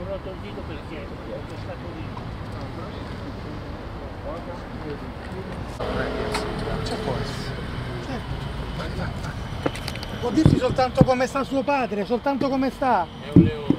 ho rotto il dito perché è stato lì. C'è può essere. Certo. Può dirti soltanto come sta suo padre, soltanto come sta. È un leone.